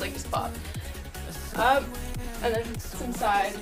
like, just pop. up, and then inside.